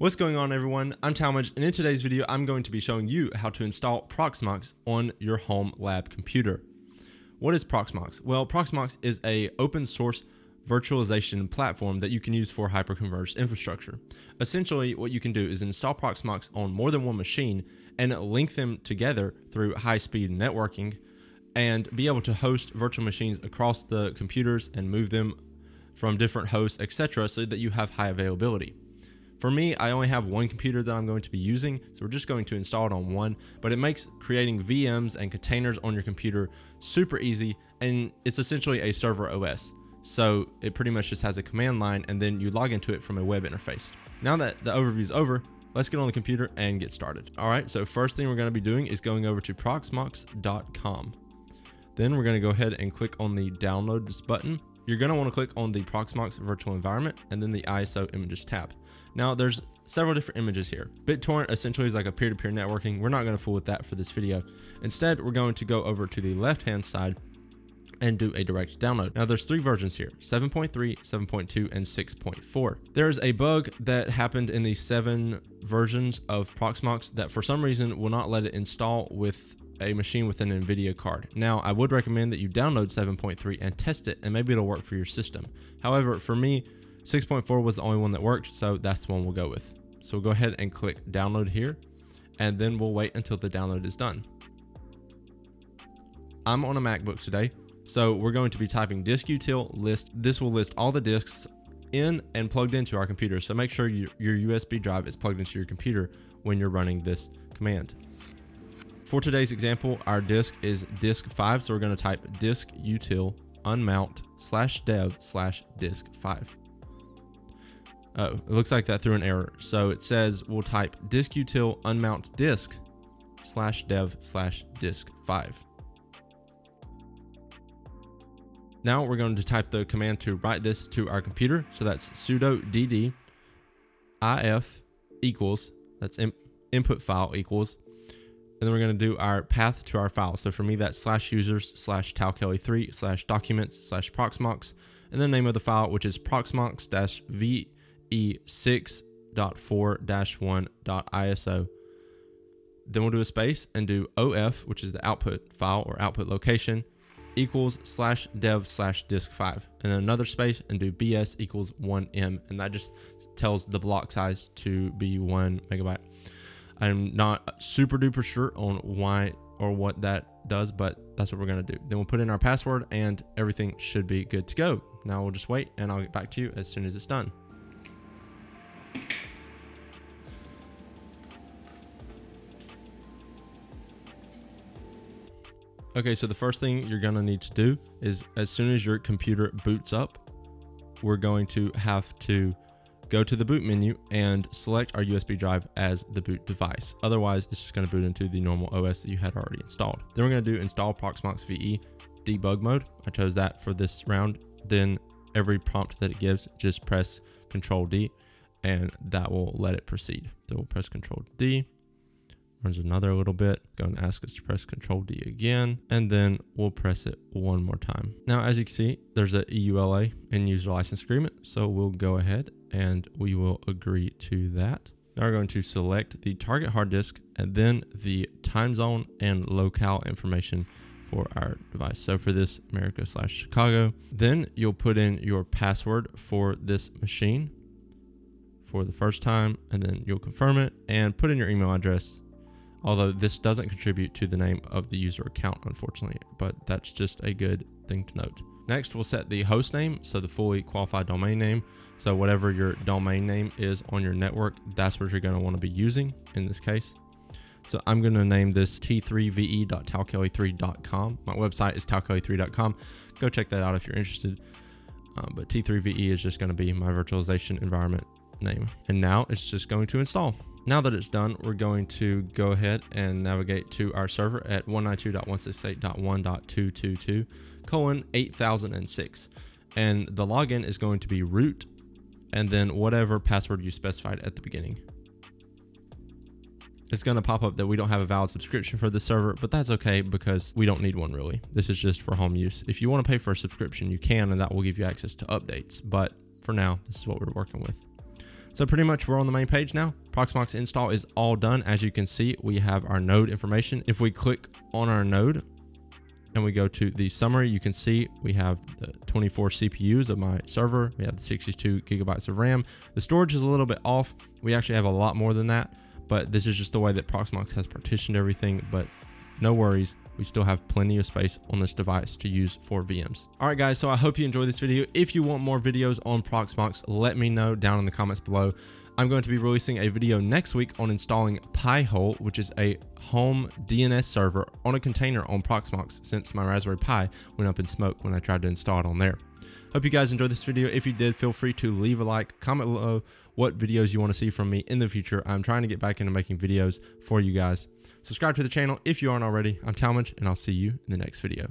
What's going on everyone? I'm Talmadge and in today's video I'm going to be showing you how to install Proxmox on your home lab computer. What is Proxmox? Well, Proxmox is a open source virtualization platform that you can use for hyperconverged infrastructure. Essentially, what you can do is install Proxmox on more than one machine and link them together through high-speed networking and be able to host virtual machines across the computers and move them from different hosts, etc., so that you have high availability. For me, I only have one computer that I'm going to be using, so we're just going to install it on one, but it makes creating VMs and containers on your computer super easy, and it's essentially a server OS. So it pretty much just has a command line, and then you log into it from a web interface. Now that the overview is over, let's get on the computer and get started. All right, so first thing we're gonna be doing is going over to proxmox.com. Then we're gonna go ahead and click on the downloads button. You're gonna wanna click on the Proxmox virtual environment and then the ISO images tab. Now there's several different images here. BitTorrent essentially is like a peer-to-peer -peer networking. We're not going to fool with that for this video. Instead, we're going to go over to the left-hand side and do a direct download. Now there's three versions here, 7.3, 7.2, and 6.4. There's a bug that happened in the seven versions of Proxmox that for some reason will not let it install with a machine with an NVIDIA card. Now, I would recommend that you download 7.3 and test it, and maybe it'll work for your system. However, for me, 6.4 was the only one that worked, so that's the one we'll go with. So we'll go ahead and click download here, and then we'll wait until the download is done. I'm on a MacBook today, so we're going to be typing diskutil list. This will list all the disks in and plugged into our computer. So make sure you, your USB drive is plugged into your computer when you're running this command. For today's example, our disk is disk 5, so we're going to type diskutil unmount slash dev slash disk 5. Oh, it looks like that threw an error. So it says we'll type diskutil unmount disk slash dev slash disk 5. Now we're going to type the command to write this to our computer. So that's sudo dd if equals, that's in, input file equals, and then we're going to do our path to our file. So for me, that's slash users slash talkelley3 slash documents slash proxmox, and the name of the file, which is proxmox dash v e6.4-1.iso. Then we'll do a space and do OF, which is the output file or output location, equals slash dev slash disk 5. And then another space and do BS equals 1M. And that just tells the block size to be 1 megabyte. I'm not super duper sure on why or what that does, but that's what we're to do. Then we'll put in our password and everything should be good to go. Now we'll just wait and I'll get back to you as soon as it's done. Okay, so the first thing you're gonna need to do is as soon as your computer boots up, we're going to have to go to the boot menu and select our USB drive as the boot device. Otherwise, it's just gonna boot into the normal OS that you had already installed. Then we're gonna do install Proxmox VE debug mode. I chose that for this round. Then every prompt that it gives, just press Control D and that will let it proceed. So we'll press Control D runs another little bit, go and ask us to press Control D again, and then we'll press it one more time. Now, as you can see, there's a EULA end user license agreement, so we'll go ahead and we will agree to that. Now we're going to select the target hard disk and then the time zone and locale information for our device. So for this America slash Chicago, then you'll put in your password for this machine for the first time and then you'll confirm it and put in your email address although this doesn't contribute to the name of the user account, unfortunately, but that's just a good thing to note. Next, we'll set the host name, so the fully qualified domain name. So whatever your domain name is on your network, that's what you're going to want to be using in this case. So I'm going to name this t3ve.talkelley3.com. My website is talkelley3.com. Go check that out if you're interested. Um, but T3VE is just going to be my virtualization environment name. And now it's just going to install. Now that it's done, we're going to go ahead and navigate to our server at 192.168.1.222 colon 8006. And the login is going to be root and then whatever password you specified at the beginning. It's going to pop up that we don't have a valid subscription for the server, but that's okay because we don't need one really. This is just for home use. If you want to pay for a subscription, you can, and that will give you access to updates. But for now, this is what we're working with. So pretty much we're on the main page now. Proxmox install is all done. As you can see, we have our node information. If we click on our node and we go to the summary, you can see we have the 24 CPUs of my server. We have the 62 gigabytes of RAM. The storage is a little bit off. We actually have a lot more than that, but this is just the way that Proxmox has partitioned everything. But no worries we still have plenty of space on this device to use for VMs. All right, guys, so I hope you enjoyed this video. If you want more videos on Proxmox, let me know down in the comments below. I'm going to be releasing a video next week on installing Pi-hole, which is a home DNS server on a container on Proxmox since my Raspberry Pi went up in smoke when I tried to install it on there. Hope you guys enjoyed this video. If you did, feel free to leave a like, comment below what videos you want to see from me in the future. I'm trying to get back into making videos for you guys. Subscribe to the channel if you aren't already. I'm Talmadge, and I'll see you in the next video.